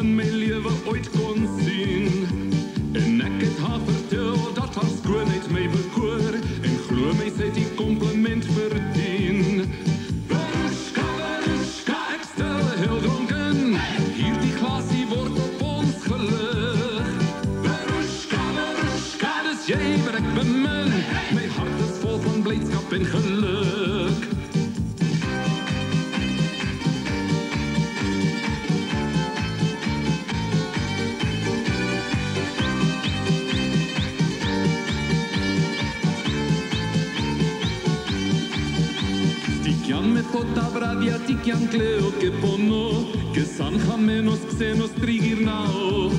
in my lewe ooit kon sien. En ek het haar vertel dat haar skoonheid my bekoor en glo my sy het die kompliment verdien. Veruska, Veruska, ek stel heel dronken. Hierdie glasie word op ons gelig. Veruska, Veruska, dis jy wat ek bemin. My hart is vol van blydskap en geluk. Chiam echota bradiati, chiam cleo che ponno, che san jamenos xenos trigirnao.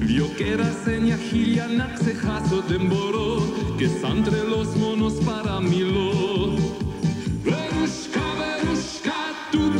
Vio que era seña giliana, cejazo temboro, que san entre los monos para milo. Verushka, verushka, tu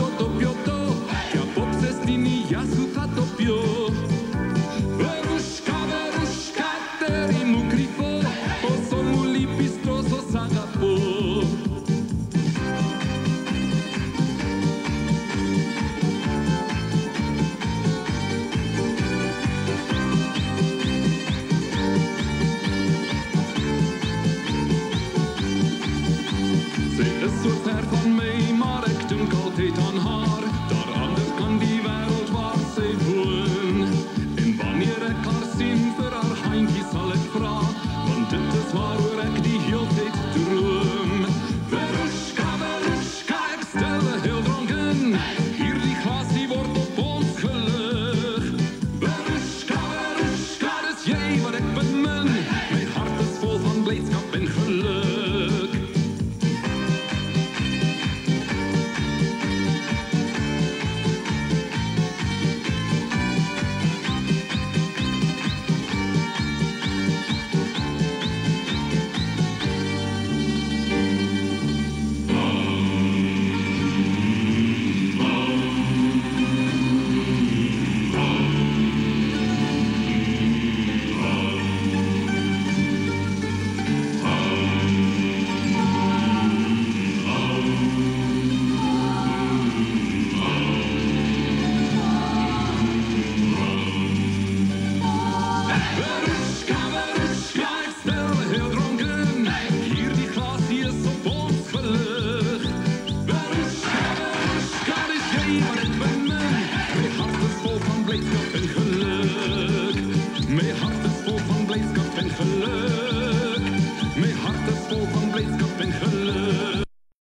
Yeah.